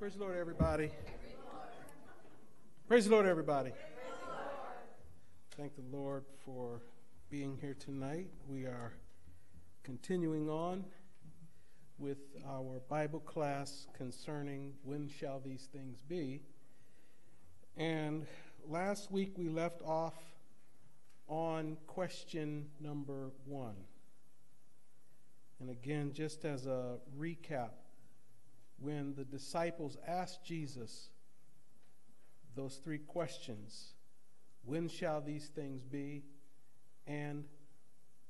Praise the Lord, everybody. Praise the Lord, everybody. Thank the Lord for being here tonight. We are continuing on with our Bible class concerning when shall these things be. And last week we left off on question number one. And again, just as a recap, when the disciples asked Jesus those three questions when shall these things be? And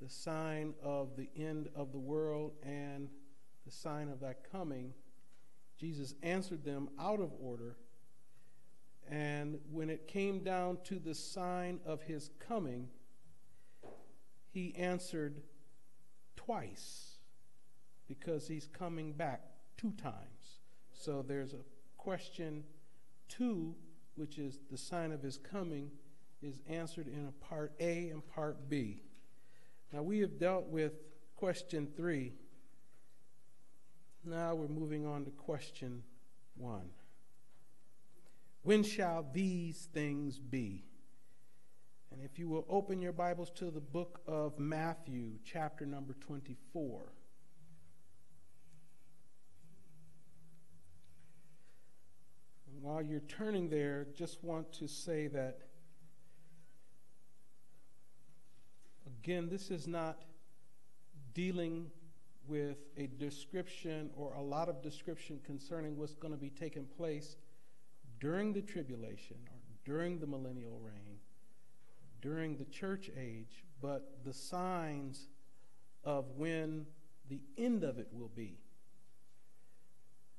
the sign of the end of the world and the sign of that coming, Jesus answered them out of order. And when it came down to the sign of his coming, he answered twice because he's coming back two times. So there's a question two, which is the sign of his coming, is answered in a part A and part B. Now we have dealt with question three. Now we're moving on to question one. When shall these things be? And if you will open your Bibles to the book of Matthew, chapter number 24. While you're turning there, just want to say that, again, this is not dealing with a description or a lot of description concerning what's going to be taking place during the tribulation or during the millennial reign, during the church age, but the signs of when the end of it will be.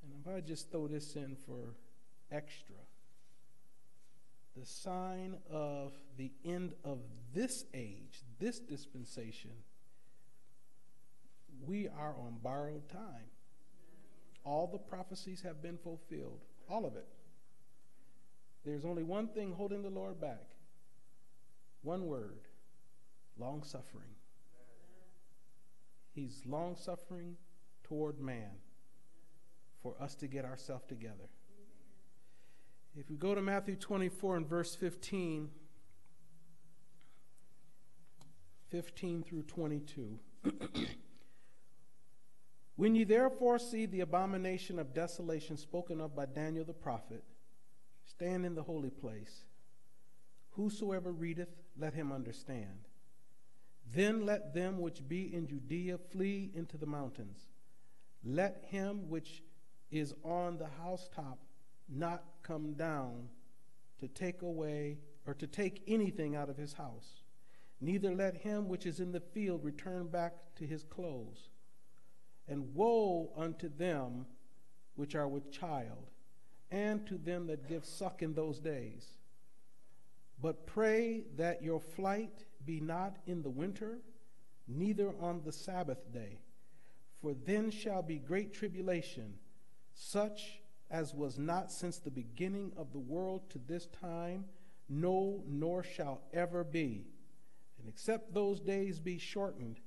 And if I just throw this in for extra, the sign of the end of this age, this dispensation, we are on borrowed time. All the prophecies have been fulfilled, all of it. There's only one thing holding the Lord back one word long suffering. He's long suffering toward man for us to get ourselves together. If we go to Matthew 24 and verse 15, 15 through 22. when ye therefore see the abomination of desolation spoken of by Daniel the prophet, stand in the holy place. Whosoever readeth, let him understand. Then let them which be in Judea flee into the mountains. Let him which is on the housetop not come down to take away or to take anything out of his house. Neither let him which is in the field return back to his clothes. And woe unto them which are with child, and to them that give suck in those days. But pray that your flight be not in the winter, neither on the Sabbath day, for then shall be great tribulation, such as was not since the beginning of the world to this time, no, nor shall ever be. And except those days be shortened,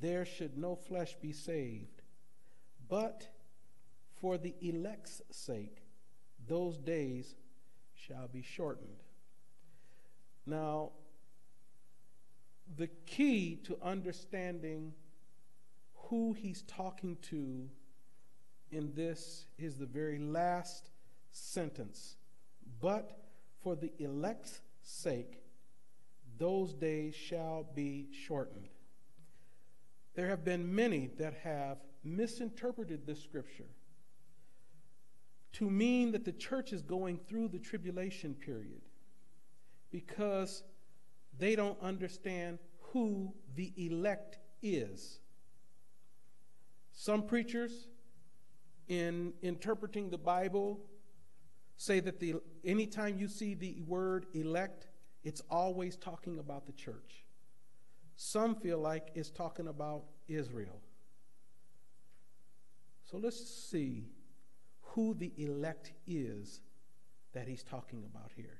there should no flesh be saved. But for the elect's sake, those days shall be shortened. Now, the key to understanding who he's talking to in this is the very last sentence. But for the elect's sake, those days shall be shortened. There have been many that have misinterpreted this scripture to mean that the church is going through the tribulation period because they don't understand who the elect is. Some preachers in interpreting the Bible say that the anytime you see the word elect, it's always talking about the church. Some feel like it's talking about Israel. So let's see who the elect is that he's talking about here.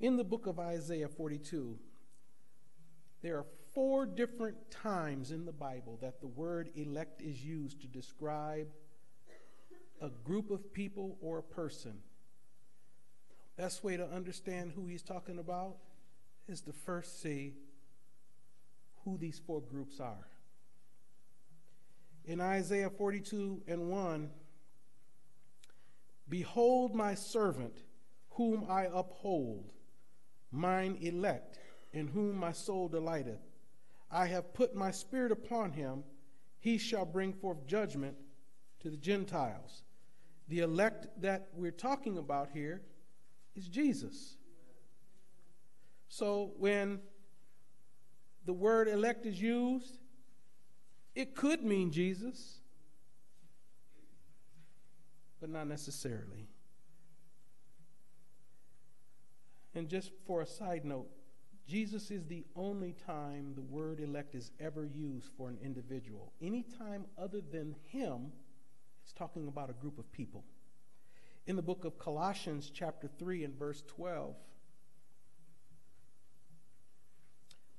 In the book of Isaiah 42, there are four different times in the Bible that the word elect is used to describe a group of people or a person. Best way to understand who he's talking about is to first see who these four groups are. In Isaiah 42 and 1, Behold my servant, whom I uphold, mine elect, in whom my soul delighteth. I have put my spirit upon him, he shall bring forth judgment to the Gentiles. The elect that we're talking about here is Jesus. So when the word elect is used, it could mean Jesus, but not necessarily. And just for a side note, Jesus is the only time the word elect is ever used for an individual. Any time other than him, it's talking about a group of people. In the book of Colossians, chapter 3, and verse 12,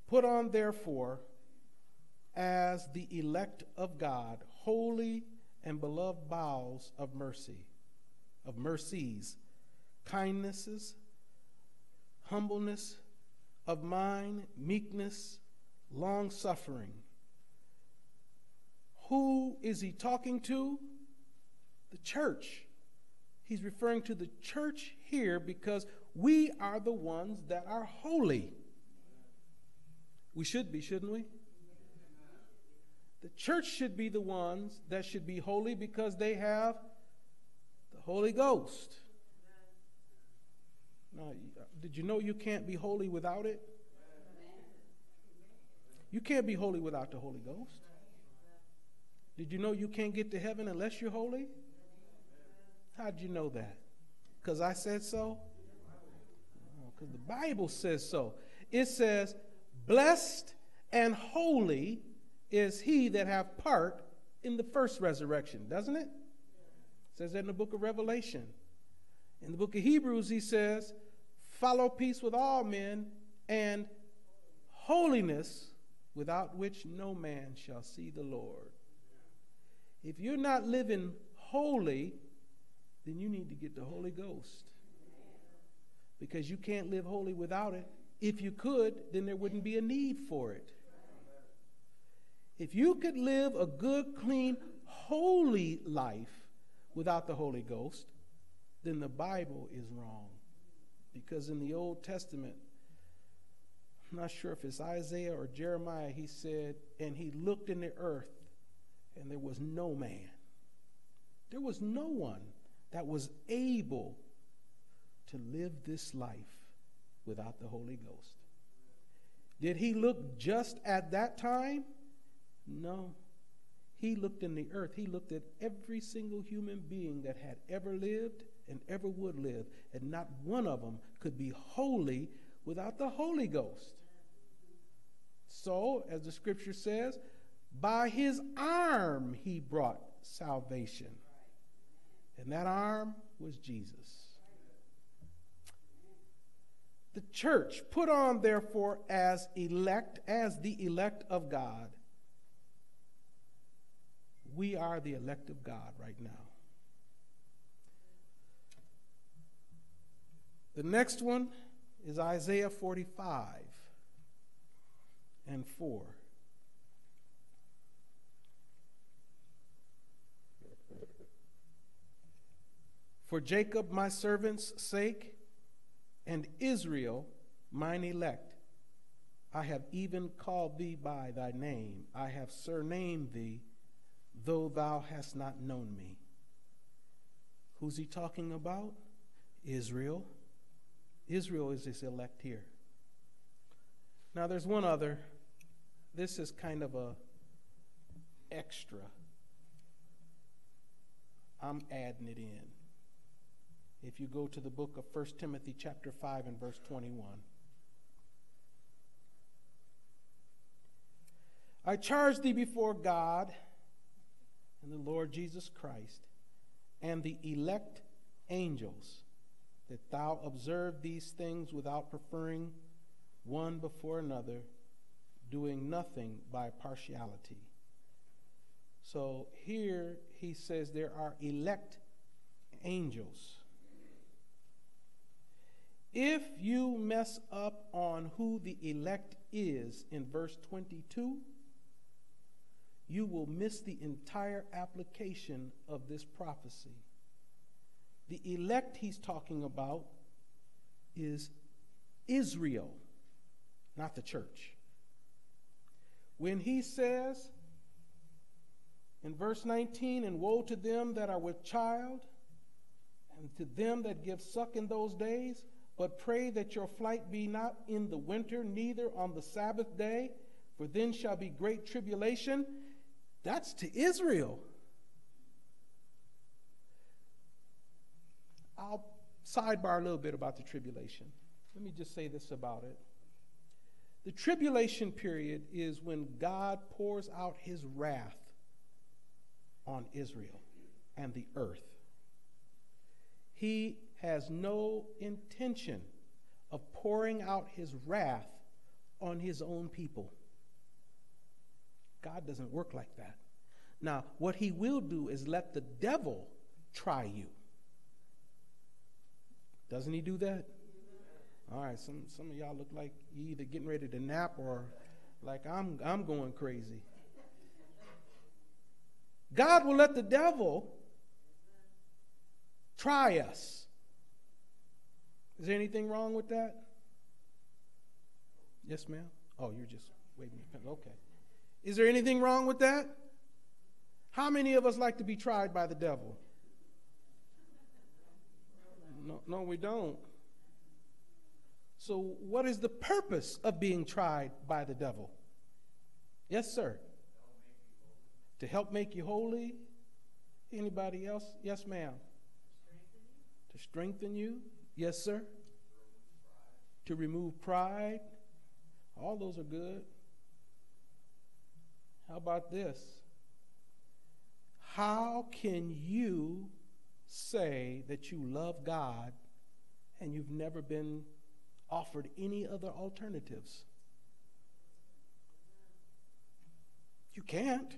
put on, therefore, as the elect of God, holy and beloved bowels of mercy, of mercies, kindnesses, humbleness of mind, meekness, long suffering. Who is he talking to? The church. He's referring to the church here because we are the ones that are holy. We should be, shouldn't we? The church should be the ones that should be holy because they have the Holy Ghost. Now, did you know you can't be holy without it? You can't be holy without the Holy Ghost. Did you know you can't get to heaven unless you're holy? How'd you know that? Because I said so? Oh, because the Bible says so. It says, Blessed and holy is he that have part in the first resurrection, doesn't it? it says that in the book of Revelation. In the book of Hebrews, he says, Follow peace with all men and holiness, without which no man shall see the Lord. If you're not living holy, then you need to get the Holy Ghost. Because you can't live holy without it. If you could, then there wouldn't be a need for it. If you could live a good, clean, holy life without the Holy Ghost, then the Bible is wrong. Because in the Old Testament, I'm not sure if it's Isaiah or Jeremiah, he said, and he looked in the earth, and there was no man. There was no one that was able to live this life without the Holy Ghost. Did he look just at that time? No. He looked in the earth. He looked at every single human being that had ever lived and ever would live, and not one of them could be holy without the Holy Ghost. So, as the scripture says, by his arm he brought salvation. And that arm was Jesus. The church put on, therefore, as elect, as the elect of God, we are the elect of God right now. The next one is Isaiah 45 and 4. For Jacob, my servant's sake, and Israel, mine elect, I have even called thee by thy name. I have surnamed thee though thou hast not known me. Who's he talking about? Israel. Israel is his elect here. Now there's one other. This is kind of a extra. I'm adding it in. If you go to the book of 1 Timothy chapter 5 and verse 21. I charge thee before God and the Lord Jesus Christ and the elect angels, that thou observe these things without preferring one before another, doing nothing by partiality. So here he says there are elect angels. If you mess up on who the elect is in verse 22, you will miss the entire application of this prophecy. The elect he's talking about is Israel, not the church. When he says in verse 19, and woe to them that are with child, and to them that give suck in those days, but pray that your flight be not in the winter, neither on the Sabbath day, for then shall be great tribulation. That's to Israel. I'll sidebar a little bit about the tribulation. Let me just say this about it. The tribulation period is when God pours out his wrath on Israel and the earth. He has no intention of pouring out his wrath on his own people. God doesn't work like that. Now, what he will do is let the devil try you. Doesn't he do that? All right, some, some of y'all look like you either getting ready to nap or like I'm, I'm going crazy. God will let the devil try us. Is there anything wrong with that? Yes, ma'am? Oh, you're just waving your. Okay. Is there anything wrong with that? How many of us like to be tried by the devil? No, no, we don't. So, what is the purpose of being tried by the devil? Yes, sir. To help make you holy. Anybody else? Yes, ma'am. To strengthen you. Yes, sir. To remove pride. All those are good. How about this? How can you say that you love God and you've never been offered any other alternatives? You can't.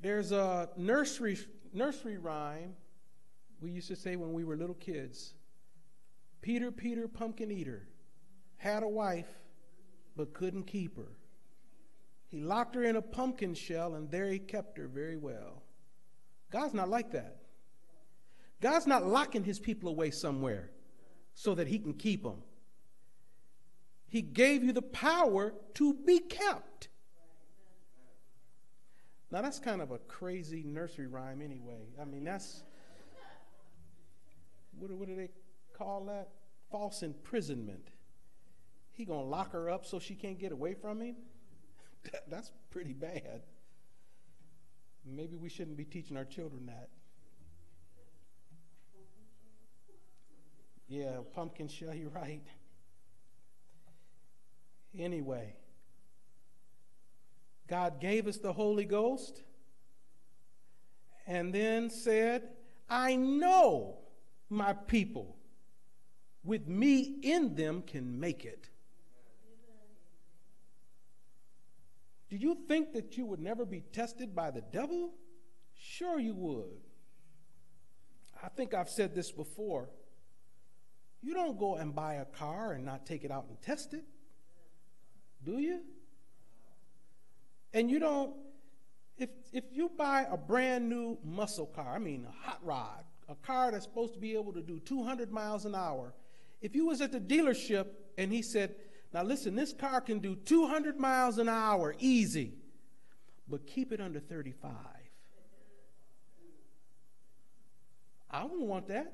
There's a nursery nursery rhyme we used to say when we were little kids. Peter, Peter, pumpkin eater, had a wife, but couldn't keep her. He locked her in a pumpkin shell, and there he kept her very well. God's not like that. God's not locking his people away somewhere so that he can keep them. He gave you the power to be kept. Now, that's kind of a crazy nursery rhyme, anyway. I mean, that's what, what do they call that? False imprisonment. He gonna lock her up so she can't get away from him? That's pretty bad. Maybe we shouldn't be teaching our children that. Yeah, pumpkin shell, you're right. Anyway, God gave us the Holy Ghost and then said, I know my people with me in them can make it. Do you think that you would never be tested by the devil? Sure, you would. I think I've said this before. You don't go and buy a car and not take it out and test it, do you? And you don't, if, if you buy a brand new muscle car, I mean a hot rod, a car that's supposed to be able to do 200 miles an hour, if you was at the dealership and he said, now listen, this car can do 200 miles an hour easy, but keep it under 35. I wouldn't want that.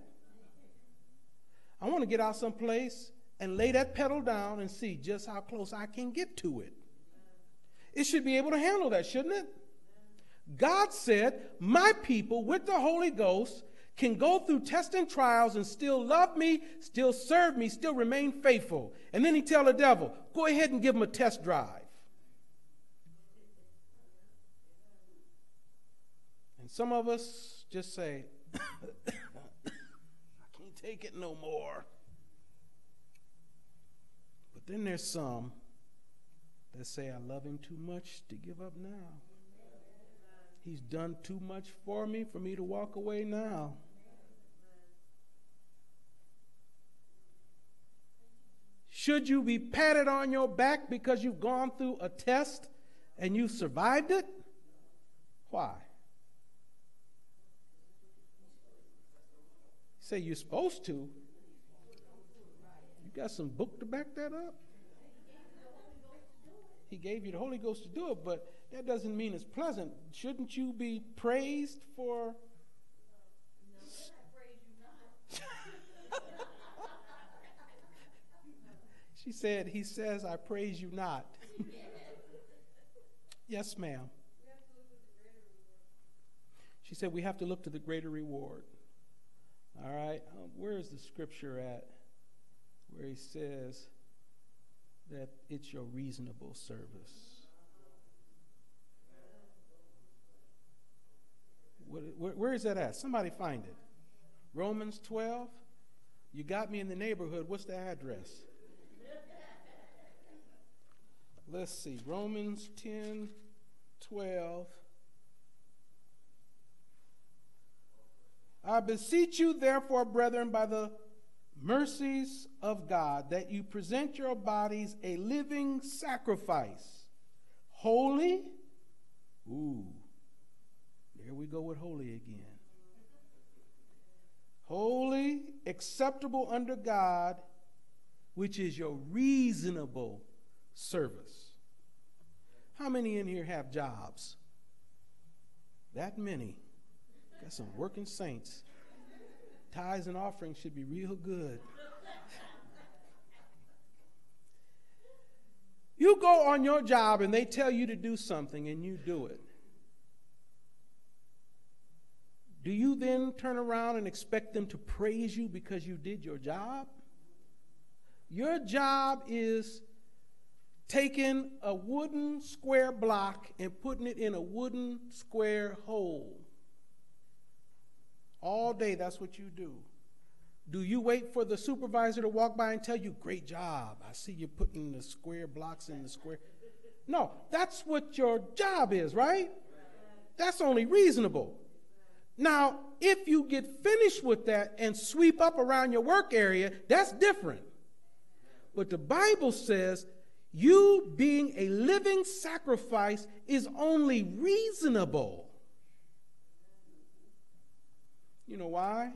I want to get out someplace and lay that pedal down and see just how close I can get to it. It should be able to handle that, shouldn't it? God said, My people with the Holy Ghost can go through tests and trials and still love me, still serve me, still remain faithful. And then he tell the devil, go ahead and give him a test drive. And some of us just say, take it no more. But then there's some that say, I love him too much to give up now. He's done too much for me for me to walk away now. Should you be patted on your back because you've gone through a test and you survived it? Why? Say you're supposed to. You got some book to back that up? He gave you the Holy Ghost to do it, but that doesn't mean it's pleasant. Shouldn't you be praised for? she said, He says, I praise you not. yes, ma'am. She said, We have to look to the greater reward. All right, um, where is the scripture at where he says that it's your reasonable service? Where, where, where is that at? Somebody find it. Romans 12. You got me in the neighborhood. What's the address? Let's see. Romans 10, 12. I beseech you, therefore, brethren, by the mercies of God, that you present your bodies a living sacrifice, holy. Ooh, there we go with holy again. Holy, acceptable under God, which is your reasonable service. How many in here have jobs? That many. Got some working saints. Tithes and offerings should be real good. you go on your job and they tell you to do something and you do it. Do you then turn around and expect them to praise you because you did your job? Your job is taking a wooden square block and putting it in a wooden square hole. All day, that's what you do. Do you wait for the supervisor to walk by and tell you, Great job? I see you putting the square blocks in the square. No, that's what your job is, right? That's only reasonable. Now, if you get finished with that and sweep up around your work area, that's different. But the Bible says you being a living sacrifice is only reasonable. You know why?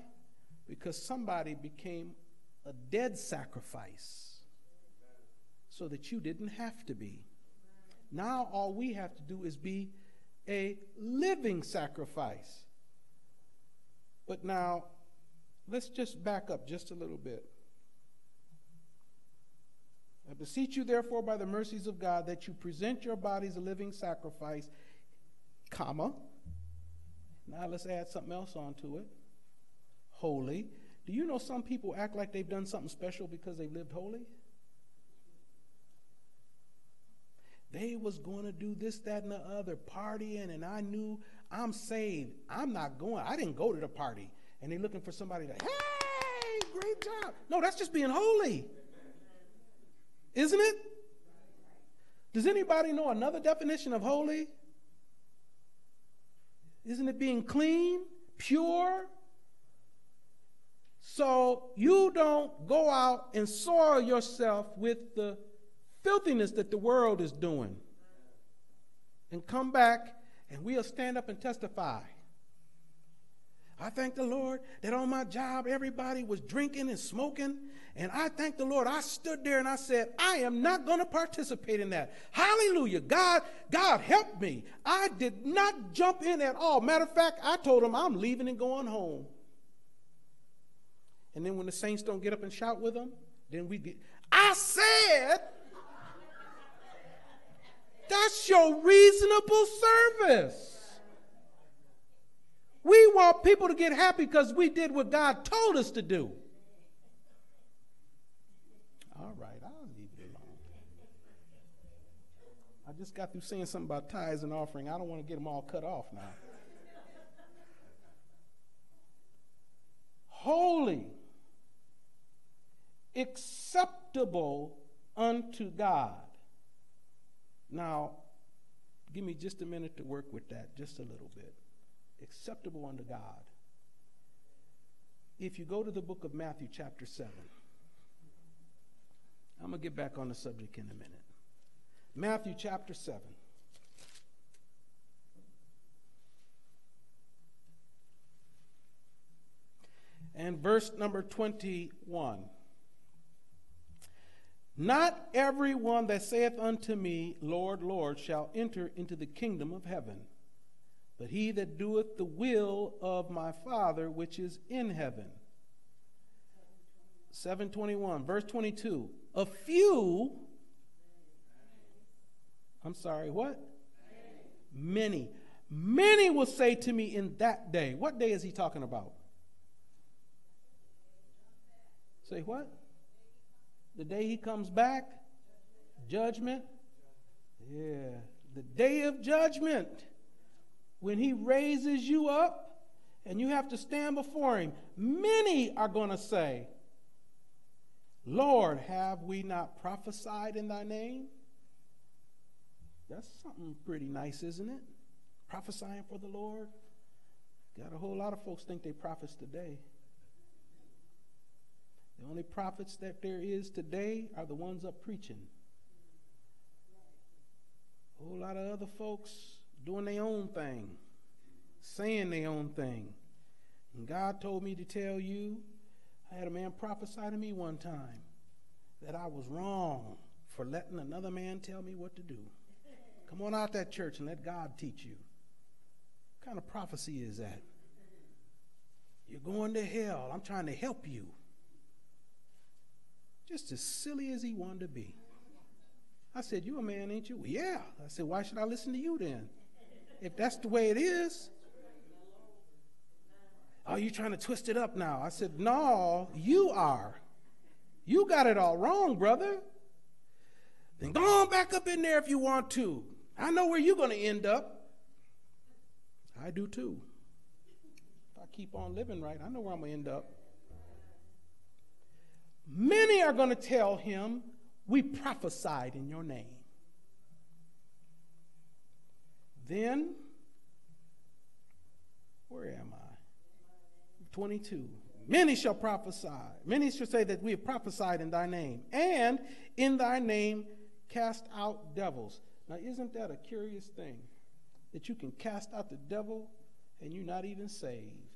Because somebody became a dead sacrifice so that you didn't have to be. Now, all we have to do is be a living sacrifice. But now, let's just back up just a little bit. I beseech you, therefore, by the mercies of God, that you present your bodies a living sacrifice, comma. Now let's add something else onto it. Holy. Do you know some people act like they've done something special because they've lived holy? They was going to do this, that, and the other, partying, and I knew I'm saved. I'm not going. I didn't go to the party. And they're looking for somebody to, hey, great job. No, that's just being holy. Isn't it? Does anybody know another definition of holy? Isn't it being clean, pure? You don't go out and soil yourself with the filthiness that the world is doing. And come back and we'll stand up and testify. I thank the Lord that on my job everybody was drinking and smoking. And I thank the Lord. I stood there and I said, I am not going to participate in that. Hallelujah. God, God help me. I did not jump in at all. Matter of fact, I told him I'm leaving and going home. And then when the saints don't get up and shout with them, then we get. I said, that's your reasonable service. We want people to get happy because we did what God told us to do. All right, I'll leave it alone. I just got through saying something about tithes and offering. I don't want to get them all cut off now. Holy, acceptable unto God. Now, give me just a minute to work with that, just a little bit acceptable unto God. If you go to the book of Matthew, chapter 7, I'm going to get back on the subject in a minute. Matthew chapter 7. And verse number 21. Not everyone that saith unto me, Lord, Lord, shall enter into the kingdom of heaven, but he that doeth the will of my Father which is in heaven. 721, verse 22. A few, I'm sorry, what? Many. Many will say to me in that day. What day is he talking about? Say what? The day he comes back? Judgment? Yeah. The day of judgment. When he raises you up and you have to stand before him, many are going to say, Lord, have we not prophesied in thy name? That's something pretty nice, isn't it? Prophesying for the Lord. Got a whole lot of folks think they prophets today. The only prophets that there is today are the ones up preaching. A whole lot of other folks doing their own thing, saying their own thing. And God told me to tell you, I had a man prophesy to me one time that I was wrong for letting another man tell me what to do. Come on out that church and let God teach you. What kind of prophecy is that? You're going to hell. I'm trying to help you. Just as silly as he wanted to be. I said, You a man, ain't you? Well, yeah. I said, Why should I listen to you then? If that's the way it is. Oh, you trying to twist it up now? I said, No, you are. You got it all wrong, brother. Then go on back up in there if you want to. I know where you're going to end up. I do too. If I keep on living right, I know where I'm going to end up. Many are going to tell him, We prophesied in your name. Then, where am I? 22. Many shall prophesy. Many shall say that we have prophesied in thy name, and in thy name cast out devils. Now, isn't that a curious thing? That you can cast out the devil and you're not even saved.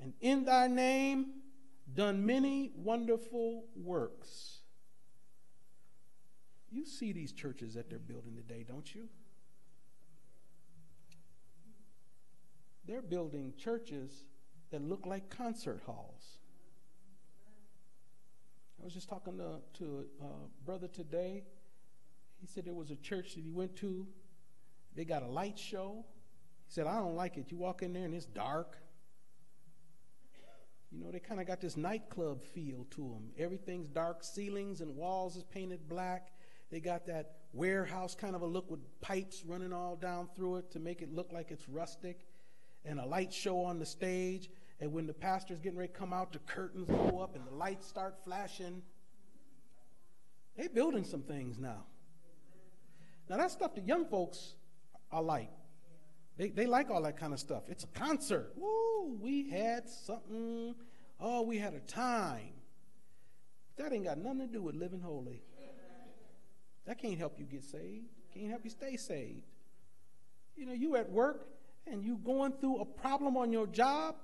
And in thy name done many wonderful works. You see these churches that they're building today, don't you? They're building churches that look like concert halls. I was just talking to, to a brother today. He said there was a church that he went to. They got a light show. He said, I don't like it. You walk in there and it's dark. You know, they kind of got this nightclub feel to them. Everything's dark, ceilings and walls is painted black. They got that warehouse kind of a look with pipes running all down through it to make it look like it's rustic, and a light show on the stage. And when the pastor's getting ready to come out, the curtains go up and the lights start flashing. They're building some things now. Now that stuff the young folks are like. They, they like all that kind of stuff. It's a concert. Woo, we had something. Oh, we had a time. That ain't got nothing to do with living holy. That can't help you get saved. Can't help you stay saved. You know, you at work and you going through a problem on your job,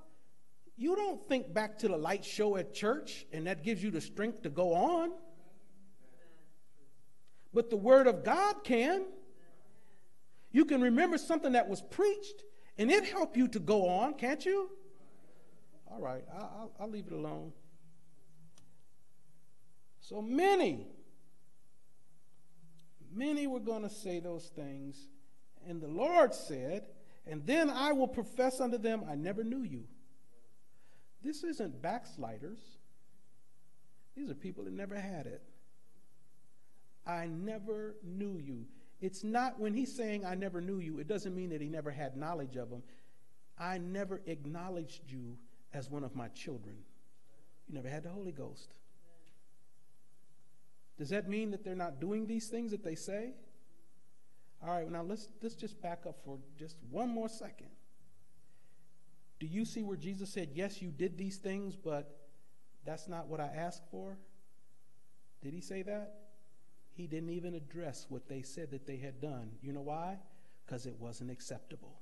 you don't think back to the light show at church and that gives you the strength to go on. But the word of God can. You can remember something that was preached and it helped you to go on, can't you? All right, I'll, I'll leave it alone. So many, many were going to say those things. And the Lord said, And then I will profess unto them, I never knew you. This isn't backsliders, these are people that never had it. I never knew you. It's not when he's saying, I never knew you, it doesn't mean that he never had knowledge of them. I never acknowledged you as one of my children. You never had the Holy Ghost. Does that mean that they're not doing these things that they say? All right, now let's, let's just back up for just one more second. Do you see where Jesus said, Yes, you did these things, but that's not what I asked for? Did he say that? He didn't even address what they said that they had done. You know why? Because it wasn't acceptable.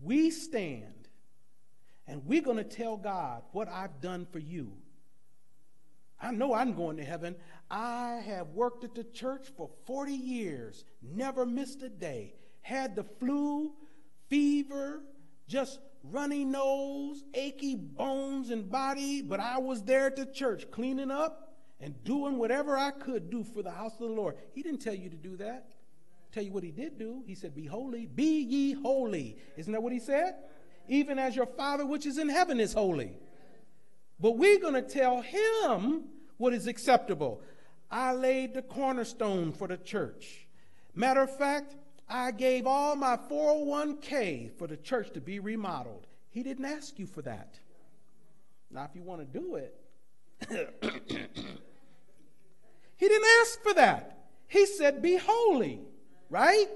We stand and we're going to tell God what I've done for you. I know I'm going to heaven. I have worked at the church for 40 years, never missed a day, had the flu, fever, just runny nose, achy bones and body, but I was there at the church cleaning up and doing whatever I could do for the house of the Lord. He didn't tell you to do that. Tell you what he did do. He said, Be holy, be ye holy. Isn't that what he said? Even as your Father which is in heaven is holy. But we're going to tell him what is acceptable. I laid the cornerstone for the church. Matter of fact, I gave all my 401k for the church to be remodeled. He didn't ask you for that. Now, if you want to do it, he didn't ask for that. He said, Be holy, right?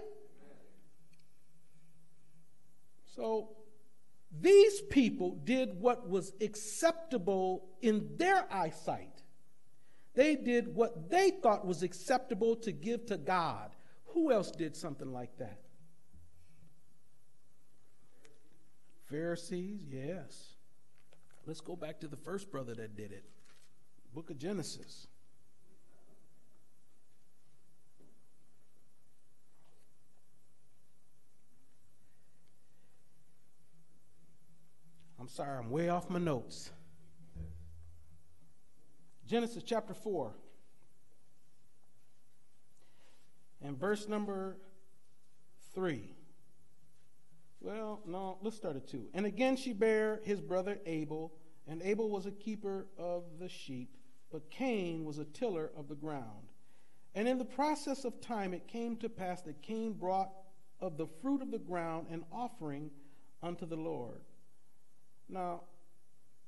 So, these people did what was acceptable in their eyesight. They did what they thought was acceptable to give to God. Who else did something like that? Pharisees, yes. Let's go back to the first brother that did it. Book of Genesis. I'm sorry, I'm way off my notes. Genesis chapter 4. And verse number 3. Well, no, let's start at 2. And again she bare his brother Abel, and Abel was a keeper of the sheep, but Cain was a tiller of the ground. And in the process of time it came to pass that Cain brought of the fruit of the ground an offering unto the Lord. Now,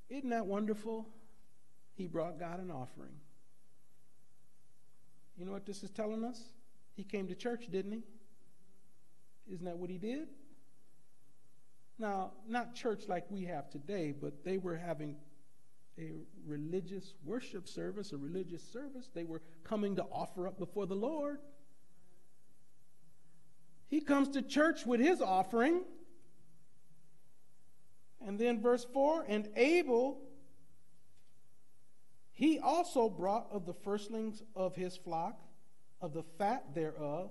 isn't that wonderful? He brought God an offering. You know what this is telling us? He came to church, didn't he? Isn't that what he did? Now, not church like we have today, but they were having a religious worship service, a religious service. They were coming to offer up before the Lord. He comes to church with his offering. And then verse 4 and Abel he also brought of the firstlings of his flock, of the fat thereof,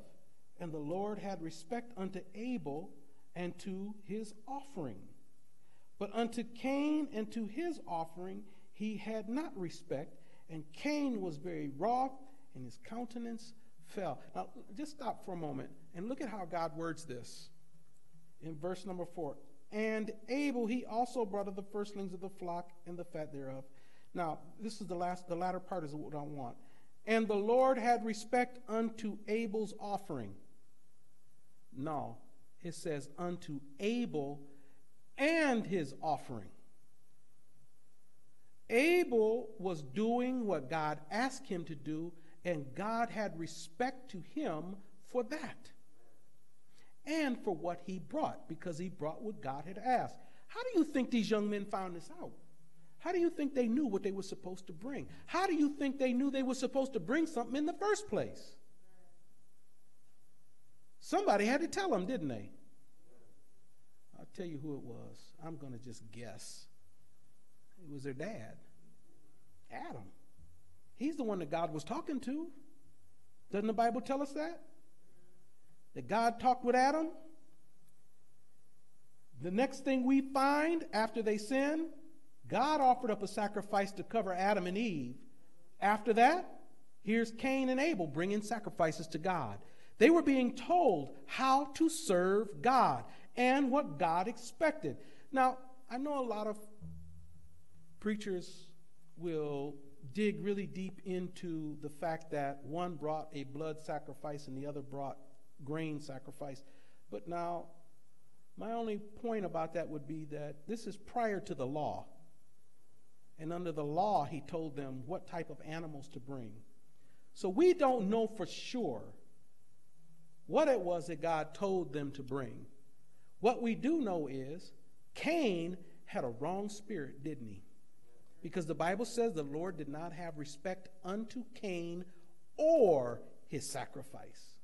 and the Lord had respect unto Abel and to his offering. But unto Cain and to his offering he had not respect, and Cain was very wroth, and his countenance fell. Now, just stop for a moment and look at how God words this in verse number four. And Abel he also brought of the firstlings of the flock and the fat thereof now, this is the last, the latter part is what I want. And the Lord had respect unto Abel's offering. No, it says unto Abel and his offering. Abel was doing what God asked him to do, and God had respect to him for that. And for what he brought, because he brought what God had asked. How do you think these young men found this out? How do you think they knew what they were supposed to bring? How do you think they knew they were supposed to bring something in the first place? Somebody had to tell them, didn't they? I'll tell you who it was. I'm going to just guess. It was their dad, Adam. He's the one that God was talking to. Doesn't the Bible tell us that? That God talked with Adam? The next thing we find after they sin God offered up a sacrifice to cover Adam and Eve. After that, here's Cain and Abel bringing sacrifices to God. They were being told how to serve God and what God expected. Now, I know a lot of preachers will dig really deep into the fact that one brought a blood sacrifice and the other brought grain sacrifice. But now, my only point about that would be that this is prior to the law. And under the law, he told them what type of animals to bring. So we don't know for sure what it was that God told them to bring. What we do know is Cain had a wrong spirit, didn't he? Because the Bible says the Lord did not have respect unto Cain or his sacrifice.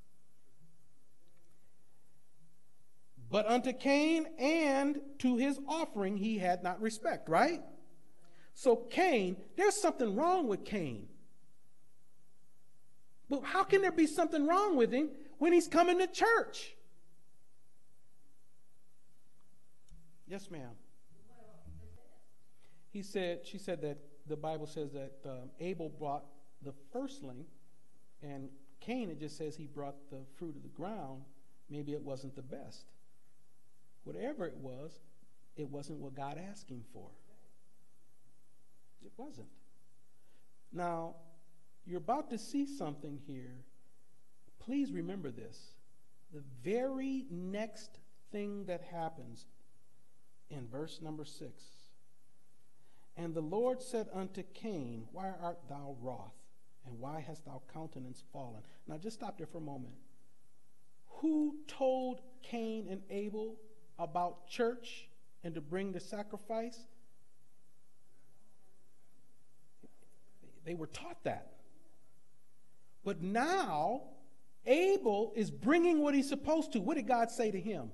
But unto Cain and to his offering he had not respect, right? So, Cain, there's something wrong with Cain. But how can there be something wrong with him when he's coming to church? Yes, ma'am. He said, she said that the Bible says that um, Abel brought the firstling, and Cain, it just says he brought the fruit of the ground. Maybe it wasn't the best. Whatever it was, it wasn't what God asked him for. It wasn't. Now, you're about to see something here. Please remember this. The very next thing that happens in verse number six. And the Lord said unto Cain, Why art thou wroth? And why hast thou countenance fallen? Now just stop there for a moment. Who told Cain and Abel about church and to bring the sacrifice? They were taught that. But now, Abel is bringing what he's supposed to. What did God say to him?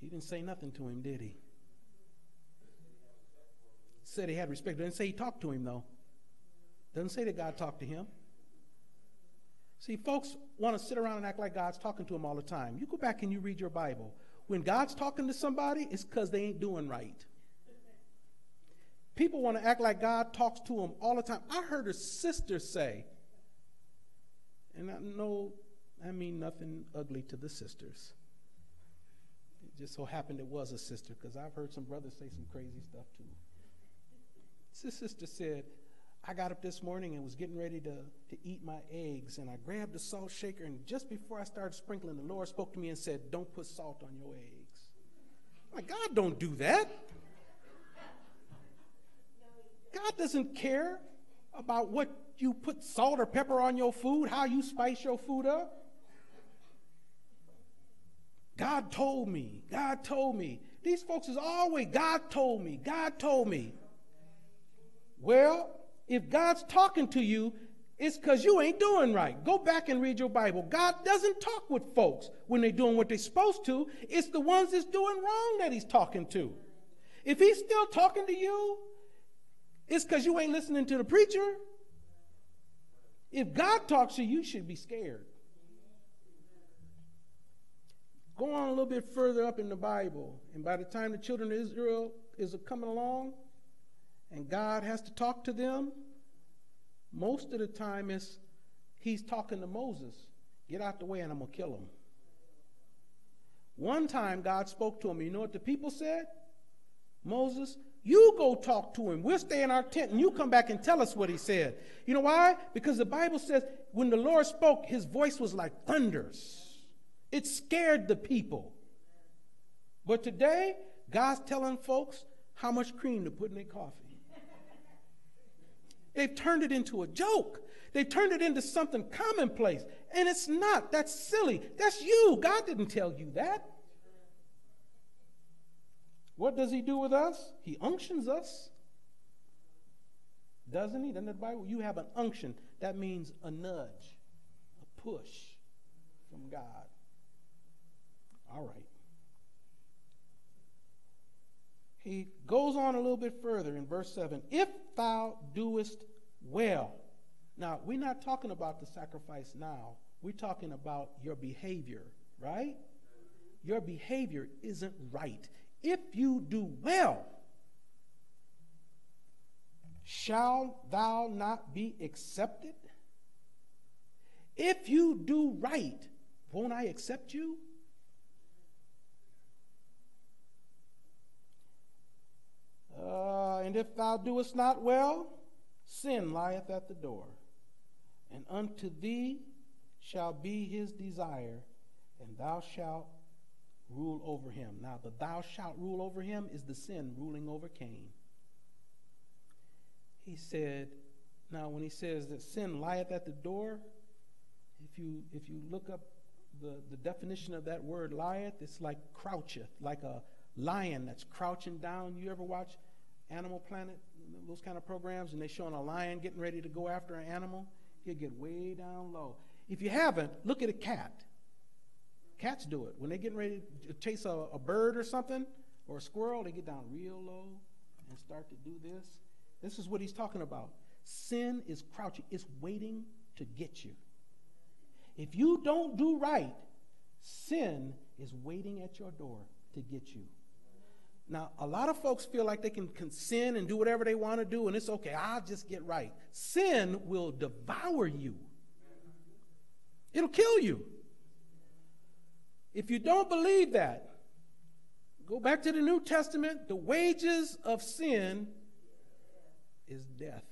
He didn't say nothing to him, did he? Said he had respect. Didn't say he talked to him, though. Doesn't say that God talked to him. See, folks want to sit around and act like God's talking to them all the time. You go back and you read your Bible. When God's talking to somebody, it's because they ain't doing right. People want to act like God talks to them all the time. I heard a sister say, and I know I mean nothing ugly to the sisters. It just so happened it was a sister because I've heard some brothers say some crazy stuff too. This sister said, I got up this morning and was getting ready to, to eat my eggs, and I grabbed the salt shaker, and just before I started sprinkling, the Lord spoke to me and said, Don't put salt on your eggs. I'm like, God don't do that. God doesn't care about what you put salt or pepper on your food, how you spice your food up. God told me. God told me. These folks is always, God told me. God told me. Well, if God's talking to you, it's because you ain't doing right. Go back and read your Bible. God doesn't talk with folks when they're doing what they're supposed to. It's the ones that's doing wrong that he's talking to. If he's still talking to you, it's because you ain't listening to the preacher. If God talks to you, you should be scared. Go on a little bit further up in the Bible, and by the time the children of Israel is coming along, and God has to talk to them, most of the time it's he's talking to Moses. Get out the way and I'm going to kill him. One time God spoke to him. You know what the people said? Moses, you go talk to him. We'll stay in our tent and you come back and tell us what he said. You know why? Because the Bible says when the Lord spoke, his voice was like thunders. It scared the people. But today, God's telling folks how much cream to put in their coffee. They've turned it into a joke. They've turned it into something commonplace. And it's not. That's silly. That's you. God didn't tell you that. What does he do with us? He unctions us. Doesn't he? Doesn't the Bible? You have an unction. That means a nudge, a push from God. All right. He goes on a little bit further in verse 7 if thou doest well. Now, we're not talking about the sacrifice now. We're talking about your behavior, right? Your behavior isn't right. If you do well, shall thou not be accepted? If you do right, won't I accept you? Uh, and if thou doest not well, sin lieth at the door, and unto thee shall be his desire, and thou shalt rule over him. Now, the thou shalt rule over him is the sin ruling over Cain. He said, now when he says that sin lieth at the door, If you if you look up the, the definition of that word lieth, it's like croucheth, like a lion that's crouching down. You ever watch Animal Planet, those kind of programs, and they showing a lion getting ready to go after an animal? He'll get way down low. If you haven't, look at a cat. Cats do it. When they're getting ready to chase a, a bird or something, or a squirrel, they get down real low and start to do this. This is what he's talking about. Sin is crouching, it's waiting to get you. If you don't do right, sin is waiting at your door to get you. Now, a lot of folks feel like they can, can sin and do whatever they want to do, and it's okay, I'll just get right. Sin will devour you, it'll kill you. If you don't believe that, go back to the New Testament. The wages of sin is death.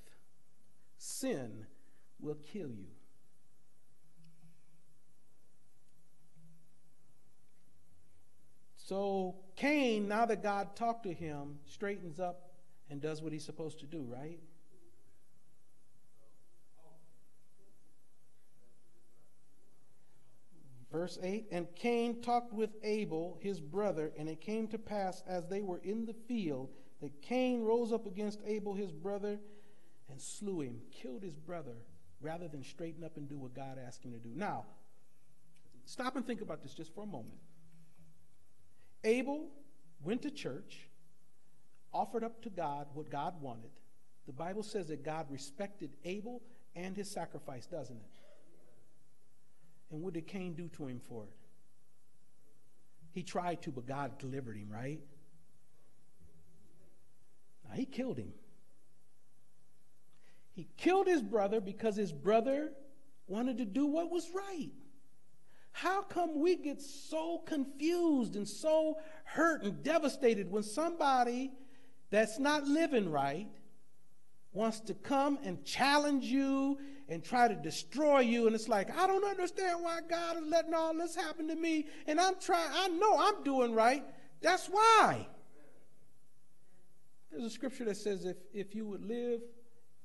Sin will kill you. So Cain, now that God talked to him, straightens up and does what he's supposed to do, right? Verse 8 And Cain talked with Abel, his brother, and it came to pass as they were in the field that Cain rose up against Abel, his brother, and slew him, killed his brother, rather than straighten up and do what God asked him to do. Now, stop and think about this just for a moment. Abel went to church, offered up to God what God wanted. The Bible says that God respected Abel and his sacrifice, doesn't it? And what did Cain do to him for it? He tried to, but God delivered him, right? Now, he killed him. He killed his brother because his brother wanted to do what was right. How come we get so confused and so hurt and devastated when somebody that's not living right wants to come and challenge you and try to destroy you and it's like I don't understand why God is letting all this happen to me and I'm trying I know I'm doing right. That's why. There's a scripture that says if if you would live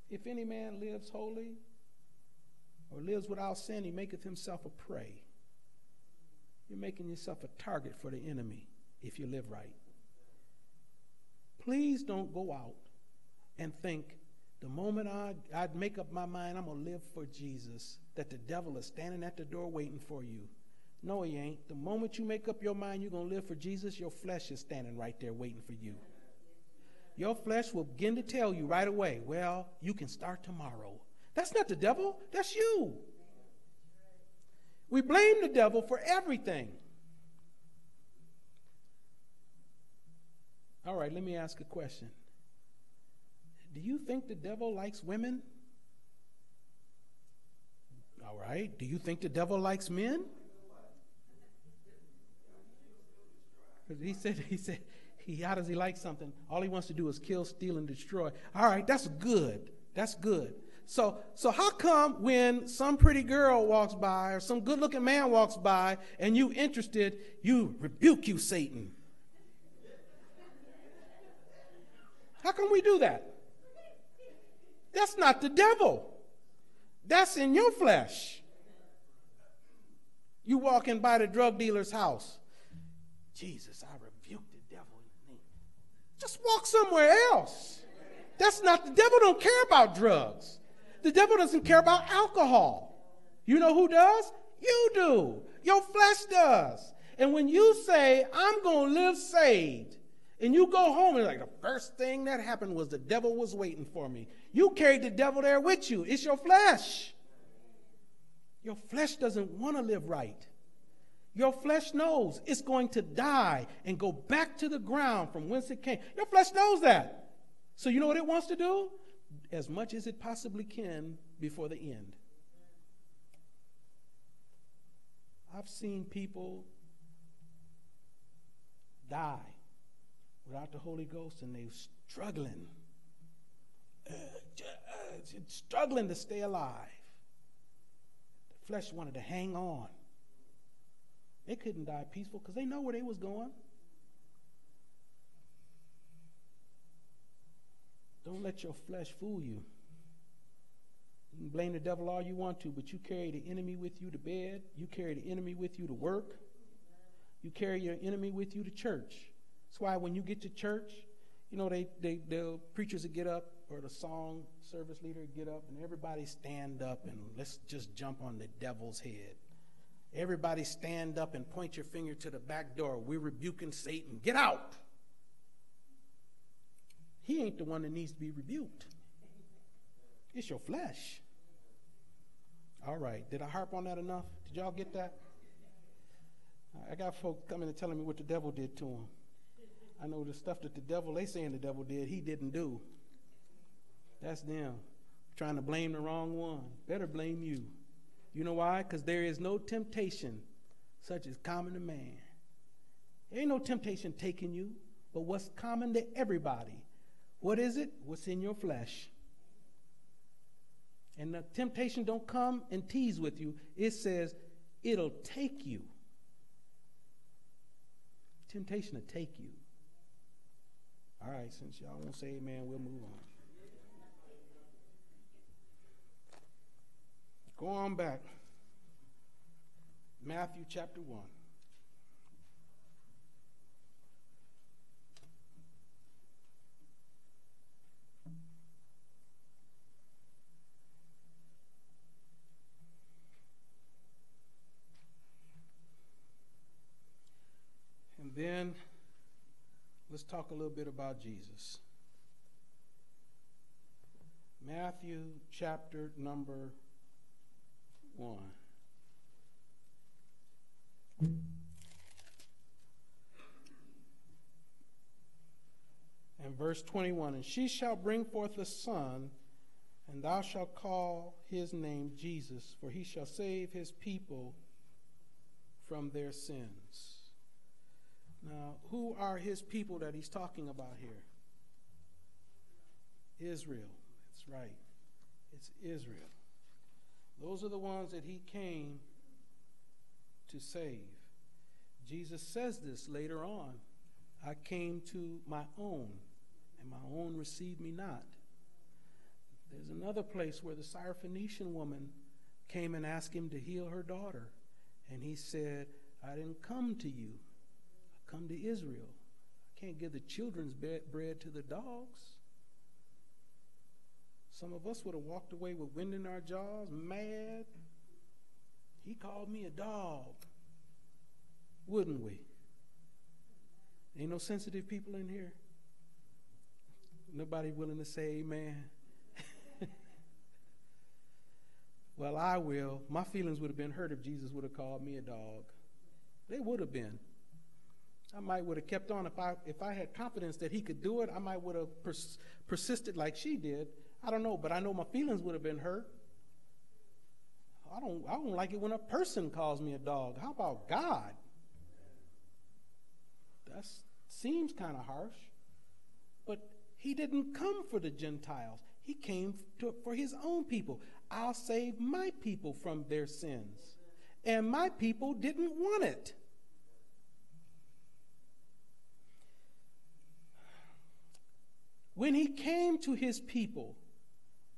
if any man lives holy or lives without sin he maketh himself a prey. You're making yourself a target for the enemy if you live right. Please don't go out and think the moment I, I make up my mind I'm going to live for Jesus, that the devil is standing at the door waiting for you. No, he ain't. The moment you make up your mind you're going to live for Jesus, your flesh is standing right there waiting for you. Your flesh will begin to tell you right away, well, you can start tomorrow. That's not the devil, that's you. We blame the devil for everything. All right, let me ask a question. Do you think the devil likes women? All right. Do you think the devil likes men? He said, he said, he, how does he like something? All he wants to do is kill, steal, and destroy. All right, that's good. That's good. So, so how come when some pretty girl walks by or some good looking man walks by and you interested, you rebuke you, Satan? How come we do that? That's not the devil. That's in your flesh. You walking by the drug dealer's house. Jesus, I rebuke the devil in the name. Just walk somewhere else. That's not the devil don't care about drugs. The devil doesn't care about alcohol. You know who does? You do. Your flesh does. And when you say, I'm going to live saved, and you go home and like the first thing that happened was the devil was waiting for me. You carried the devil there with you. It's your flesh. Your flesh doesn't want to live right. Your flesh knows it's going to die and go back to the ground from whence it came. Your flesh knows that. So you know what it wants to do? As much as it possibly can before the end. I've seen people die without the Holy Ghost and they're struggling, uh, uh, struggling to stay alive. The flesh wanted to hang on. They couldn't die peaceful because they know where they was going. Don't let your flesh fool you. You can blame the devil all you want to, but you carry the enemy with you to bed. You carry the enemy with you to work. You carry your enemy with you to church. That's why when you get to church, you know, they, they, the preachers would get up, or the song service leader get up, and everybody stand up and let's just jump on the devil's head. Everybody stand up and point your finger to the back door. We're rebuking Satan. Get out. He ain't the one that needs to be rebuked. It's your flesh. All right. Did I harp on that enough? Did y'all get that? I got folks coming and telling me what the devil did to him. I know the stuff that the devil, they saying the devil did, he didn't do. That's them. Trying to blame the wrong one. Better blame you. You know why? Because there is no temptation such as common to man. There ain't no temptation taking you, but what's common to everybody. What is it? What's in your flesh. And the temptation don't come and tease with you. It says it'll take you. Temptation to take you. All right, since y'all won't say amen, we'll move on. Go on back. Matthew chapter 1. Then let's talk a little bit about Jesus. Matthew chapter number 1. And verse 21 And she shall bring forth a son, and thou shalt call his name Jesus, for he shall save his people from their sins. Now, who are his people that he's talking about here? Israel. That's right. It's Israel. Those are the ones that he came to save. Jesus says this later on I came to my own, and my own received me not. There's another place where the Syrophoenician woman came and asked him to heal her daughter. And he said, I didn't come to you, come to Israel. I can't give the children's bread to the dogs. Some of us would have walked away with wind in our jaws, mad. He called me a dog. Wouldn't we? Ain't no sensitive people in here. Nobody willing to say amen. well, I will. My feelings would have been hurt if Jesus would have called me a dog. They would have been. I might would have kept on if I if I had confidence that he could do it. I might would have pers- persisted like she did I don't know, but I know my feelings would have been hurt. I don't, I don't like it when a person calls me a dog. How about God? That seems kind of harsh. But he didn't come for the Gentiles, he came to, for his own people. I'll save my people from their sins. And my people didn't want it. When he came to his people,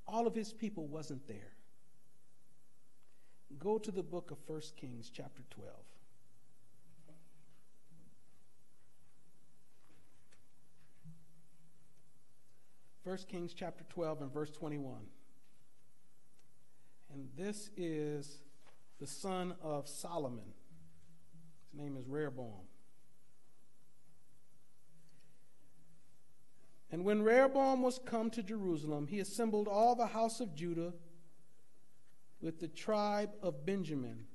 all of his people wasn't there. Go to the book of 1 Kings, chapter 12. First Kings chapter 12 and verse 21. And this is the son of Solomon. His name is Rehoboam. And when Rehoboam was come to Jerusalem, he assembled all the house of Judah with the tribe of Benjamin,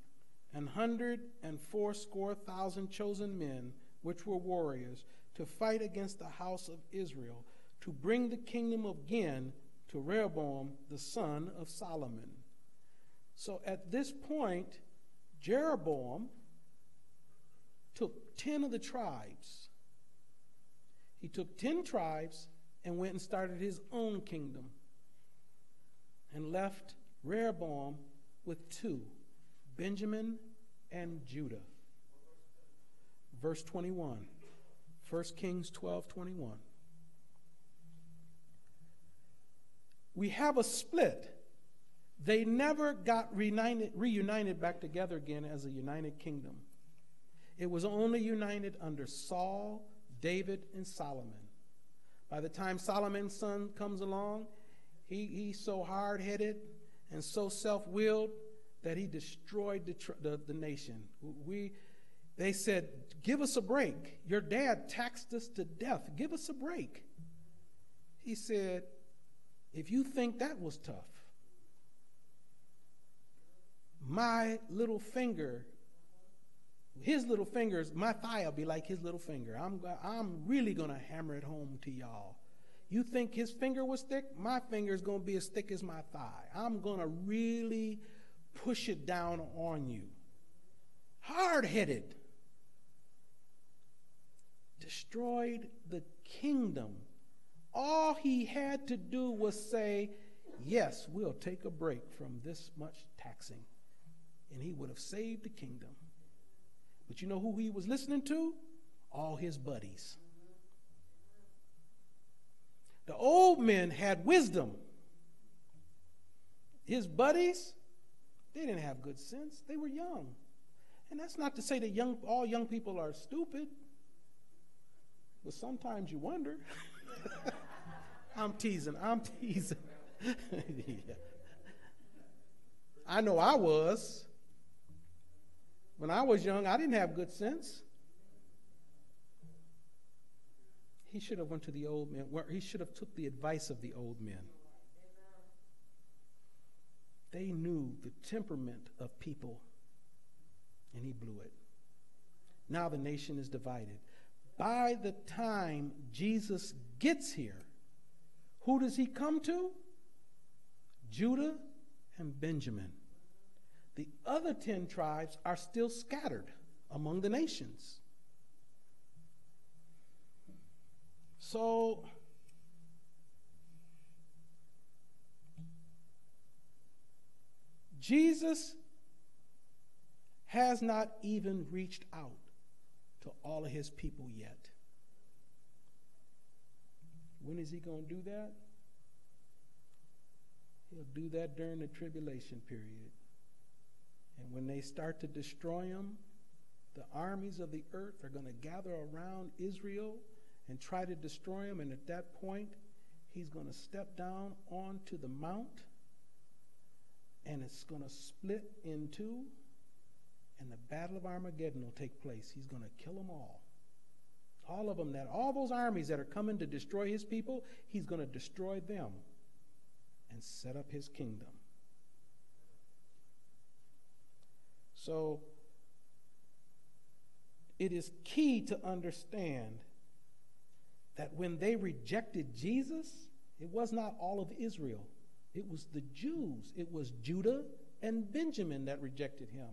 an hundred and fourscore thousand chosen men, which were warriors, to fight against the house of Israel, to bring the kingdom of again to Rehoboam, the son of Solomon. So at this point, Jeroboam took ten of the tribes he took 10 tribes and went and started his own kingdom and left Rehoboam with two Benjamin and Judah. Verse 21. 1 Kings 12 21. We have a split They never got reunited, reunited back together again as a united kingdom. It was only united under Saul, David, and Solomon. By the time Solomon's son comes along, he, he's so hard headed and so self willed that he destroyed the, the, the, nation. We, they said, Give us a break. Your dad taxed us to death. Give us a break. He said, If you think that was tough, my little finger, his little fingers, my thigh will be like his little finger. I'm, I'm really going to hammer it home to y'all. You think his finger was thick? My finger is going to be as thick as my thigh. I'm going to really push it down on you. Hard headed. Destroyed the kingdom. All he had to do was say, Yes, we'll take a break from this much taxing. And he would have saved the kingdom. But you know who he was listening to? All his buddies. The old men had wisdom. His buddies, they didn't have good sense. They were young. And that's not to say that young, all young people are stupid, but sometimes you wonder. I'm teasing. I'm teasing. yeah. I know I was. When I was young, I didn't have good sense. He should have went to the old men. He should have took the advice of the old men. They knew the temperament of people, and he blew it. Now the nation is divided. By the time Jesus gets here, who does he come to? Judah and Benjamin. The other 10 tribes are still scattered among the nations. So, Jesus has not even reached out to all of his people yet. When is he going to do that? He'll do that during the tribulation period. And when they start to destroy him, the armies of the earth are going to gather around Israel and try to destroy him. And at that point, he's going to step down onto the mount and it's going to split in two. And the Battle of Armageddon will take place. He's going to kill them all. All of them, that all those armies that are coming to destroy his people, he's going to destroy them and set up his kingdom. So it is key to understand that when they rejected Jesus, it was not all of Israel. It was the Jews. It was Judah and Benjamin that rejected him.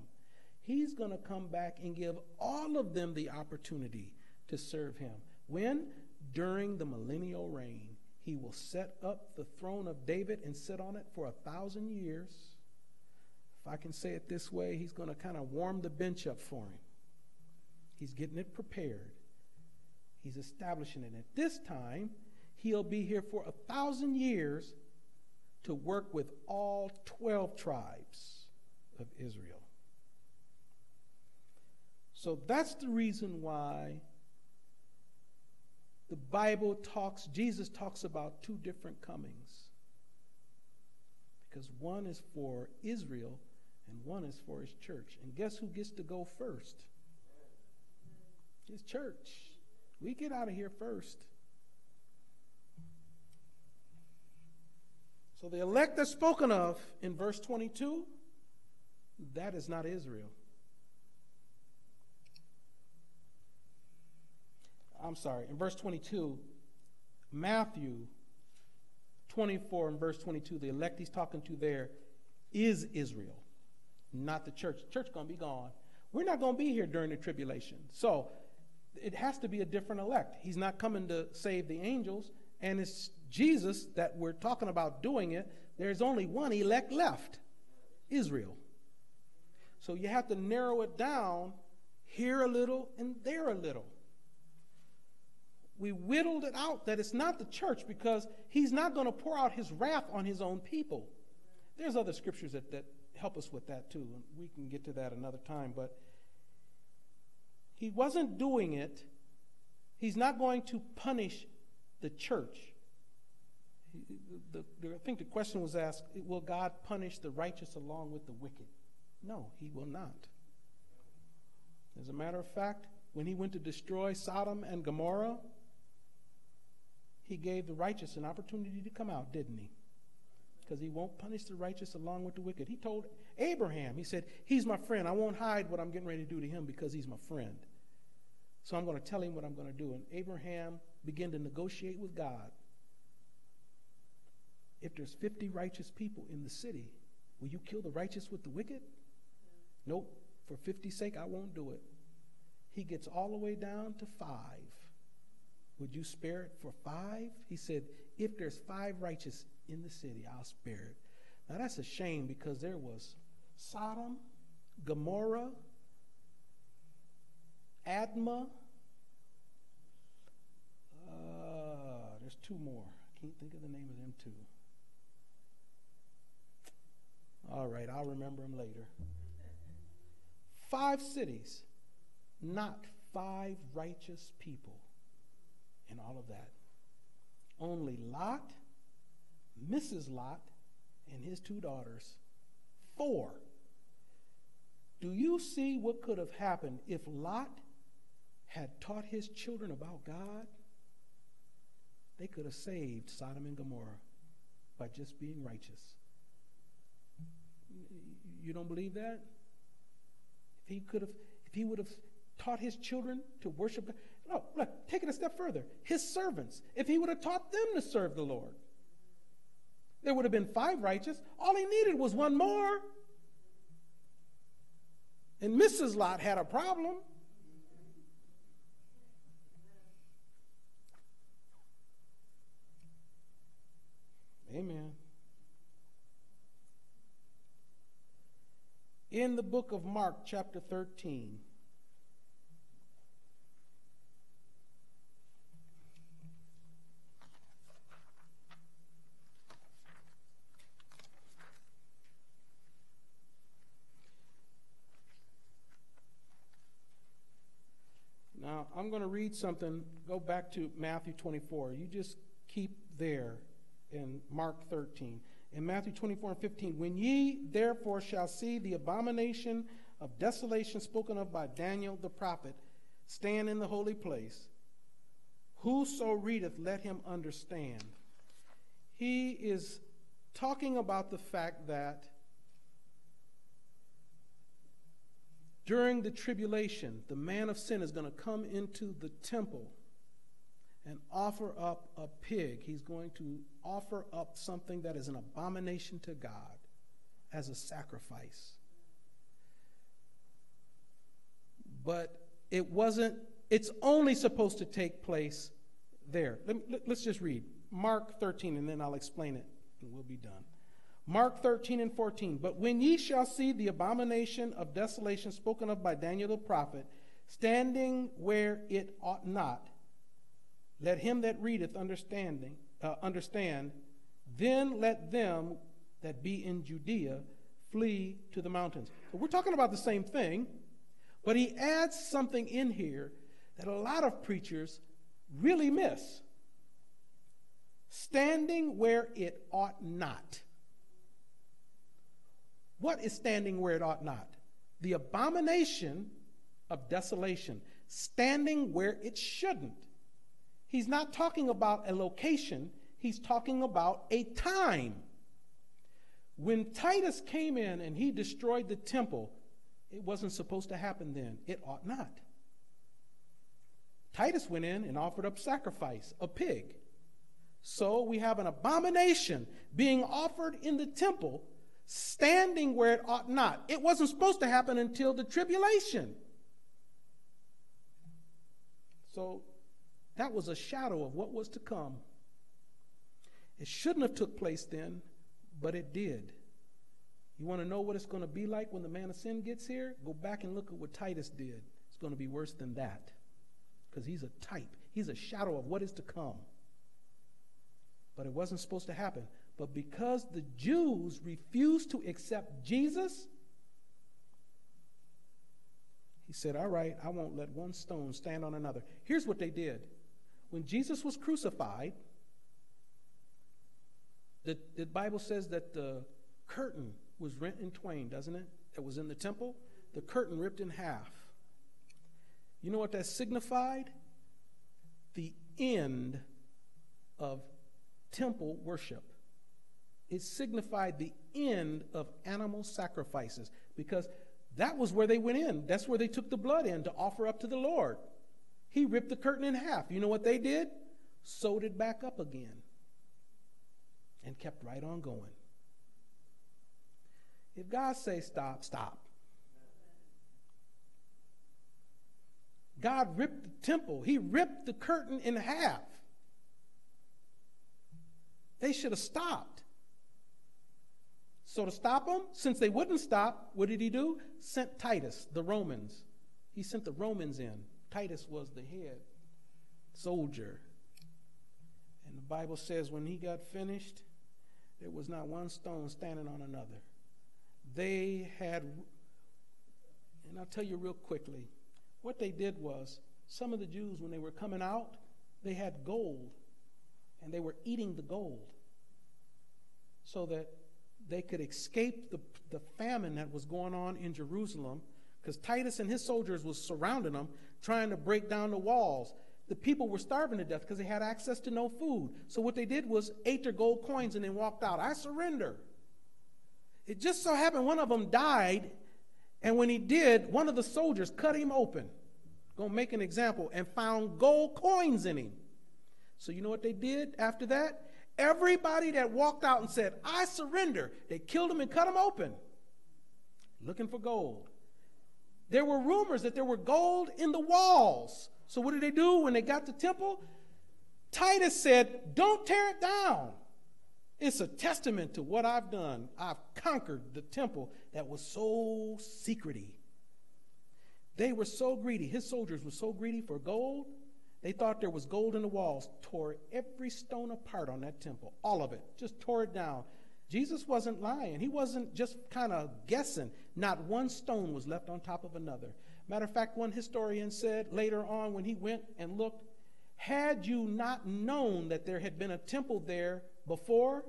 He's going to come back and give all of them the opportunity to serve him. When? During the millennial reign. He will set up the throne of David and sit on it for a thousand years. If I can say it this way, he's going to kind of warm the bench up for him. He's getting it prepared. He's establishing it. At this time, he'll be here for a thousand years to work with all 12 tribes of Israel. So that's the reason why the Bible talks, Jesus talks about two different comings. Because one is for Israel and one is for his church. And guess who gets to go first? His church. We get out of here first. So the elect that's spoken of in verse 22, that is not Israel. I'm sorry, in verse 22, Matthew 24 and verse 22, the elect he's talking to there is Israel, not the church. Church going to be gone. We're not going to be here during the tribulation. So it has to be a different elect. He's not coming to save the angels, and it's Jesus that we're talking about doing it. There's only one elect left Israel. So you have to narrow it down here a little and there a little. We whittled it out that it's not the church because he's not going to pour out his wrath on his own people. There's other scriptures that, that help us with that too, and we can get to that another time. But he wasn't doing it, he's not going to punish the church. The, the, I think the question was asked Will God punish the righteous along with the wicked? No, he will not. As a matter of fact, when he went to destroy Sodom and Gomorrah, he gave the righteous an opportunity to come out, didn't he? Because he won't punish the righteous along with the wicked. He told Abraham, he said, He's my friend. I won't hide what I'm getting ready to do to him because he's my friend. So I'm going to tell him what I'm going to do. And Abraham began to negotiate with God. If there's 50 righteous people in the city, will you kill the righteous with the wicked? Nope. For 50's sake, I won't do it. He gets all the way down to five. Would you spare it for five? He said, If there's five righteous in the city, I'll spare it. Now that's a shame because there was Sodom, Gomorrah, Admah. Uh, there's two more. I can't think of the name of them two. All right, I'll remember them later. Five cities, not five righteous people in all of that. Only Lot, Mrs. Lot, and his two daughters. Four. Do you see what could have happened if Lot had taught his children about God? They could have saved Sodom and Gomorrah by just being righteous. You don't believe that? If he could have, if he would have taught his children to worship God. No, look, take it a step further. His servants, if he would have taught them to serve the Lord, there would have been five righteous. All he needed was one more. And Mrs. Lot had a problem. Amen. In the book of Mark, chapter 13, Now, I'm going to read something, go back to Matthew 24. You just keep there in Mark 13. In Matthew 24 and 15, when ye therefore shall see the abomination of desolation spoken of by Daniel the prophet stand in the holy place, whoso readeth, let him understand. He is talking about the fact that During the tribulation, the man of sin is going to come into the temple and offer up a pig. He's going to offer up something that is an abomination to God as a sacrifice. But it wasn't, it's only supposed to take place there. Let let's just read Mark 13 and then I'll explain it and we'll be done. Mark 13 and 14. But when ye shall see the abomination of desolation spoken of by Daniel the prophet, standing where it ought not, let him that readeth understanding uh, understand. Then let them that be in Judea flee to the mountains. So we're talking about the same thing, but he adds something in here that a lot of preachers really miss. Standing where it ought not. What is standing where it ought not? The abomination of desolation, standing where it shouldn't. He's not talking about a location, he's talking about a time. When Titus came in and he destroyed the temple, it wasn't supposed to happen then. It ought not. Titus went in and offered up sacrifice, a pig. So we have an abomination being offered in the temple standing where it ought not. It wasn't supposed to happen until the tribulation. So that was a shadow of what was to come. It shouldn't have took place then, but it did. You want to know what it's going to be like when the man of sin gets here? Go back and look at what Titus did. It's going to be worse than that because he's a type, he's a shadow of what is to come. But it wasn't supposed to happen. But because the Jews refused to accept Jesus, he said, All right, I won't let one stone stand on another. Here's what they did when Jesus was crucified, the, the Bible says that the curtain was rent in twain, doesn't it? That was in the temple. The curtain ripped in half. You know what that signified? The end of temple worship. It signified the end of animal sacrifices because that was where they went in. That's where they took the blood in to offer up to the Lord. He ripped the curtain in half. You know what they did? Sewed it back up again and kept right on going. If God says stop, stop. God ripped the temple. He ripped the curtain in half. They should have stopped. So to stop them, since they wouldn't stop, what did he do? Sent Titus, the Romans. He sent the Romans in. Titus was the head soldier. And the Bible says when he got finished, there was not one stone standing on another. They had, and I'll tell you real quickly, what they did was some of the Jews, when they were coming out, they had gold and they were eating the gold so that they could escape the, the famine that was going on in Jerusalem because Titus and his soldiers was surrounding them, trying to break down the walls. The people were starving to death because they had access to no food. So what they did was ate their gold coins and then walked out. I surrender. It just so happened one of them died, and when he did, one of the soldiers cut him open, gonna make an example, and found gold coins in him. So you know what they did after that? Everybody that walked out and said, I surrender, they killed them and cut them open, looking for gold. There were rumors that there were gold in the walls. So what did they do when they got the temple? Titus said, Don't tear it down. It's a testament to what I've done. I've conquered the temple that was so secrety. They were so greedy. His soldiers were so greedy for gold they thought there was gold in the walls, tore every stone apart on that temple, all of it, just tore it down. Jesus wasn't lying. He wasn't just kind of guessing. Not one stone was left on top of another. Matter of fact, one historian said later on when he went and looked, had you not known that there had been a temple there before,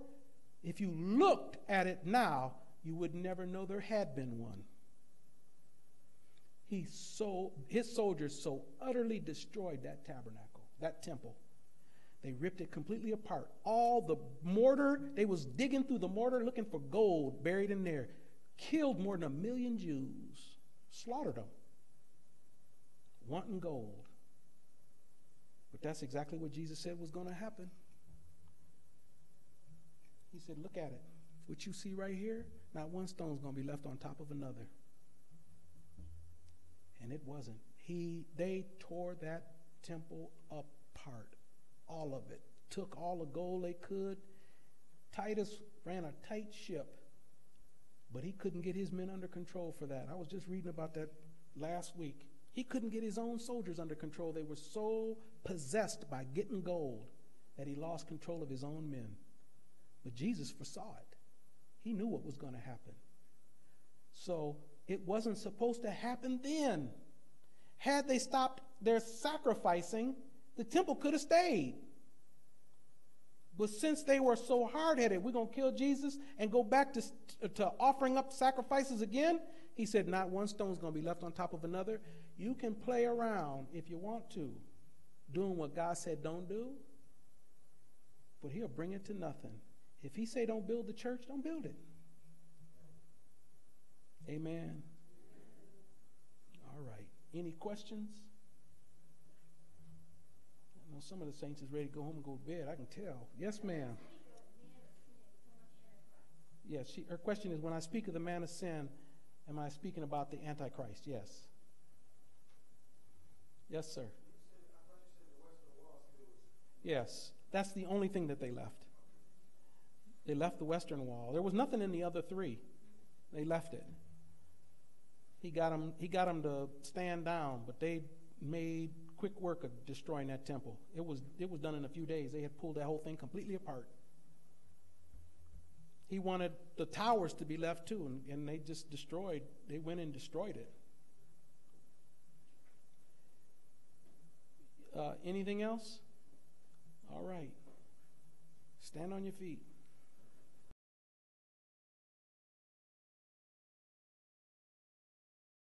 if you looked at it now, you would never know there had been one he so his soldiers so utterly destroyed that tabernacle, that temple. They ripped it completely apart. All the mortar, they was digging through the mortar looking for gold buried in there. Killed more than a million Jews. Slaughtered them. Wanting gold. But that's exactly what Jesus said was going to happen. He said, Look at it. What you see right here, not one stone's going to be left on top of another and it wasn't. He, they tore that temple apart, all of it. Took all the gold they could. Titus ran a tight ship, but he couldn't get his men under control for that. I was just reading about that last week. He couldn't get his own soldiers under control. They were so possessed by getting gold that he lost control of his own men. But Jesus foresaw it. He knew what was going to happen. So it wasn't supposed to happen then. Had they stopped their sacrificing, the temple could have stayed. But since they were so hard headed, we're going to kill Jesus and go back to, to offering up sacrifices again. He said, Not one stone's going to be left on top of another. You can play around if you want to, doing what God said don't do, but He'll bring it to nothing. If He say don't build the church, don't build it. Amen. All right. Any questions? I know some of the saints is ready to go home and go to bed. I can tell. Yes, ma'am. Yes, she, her question is when I speak of the man of sin, am I speaking about the Antichrist? Yes. Yes, sir. Yes, that's the only thing that they left. They left the western wall. There was nothing in the other three. They left it he got them, he got them to stand down, but they made quick work of destroying that temple. It was, it was done in a few days. They had pulled that whole thing completely apart. He wanted the towers to be left too, and, and they just destroyed, they went and destroyed it. Uh, anything else? All right. Stand on your feet.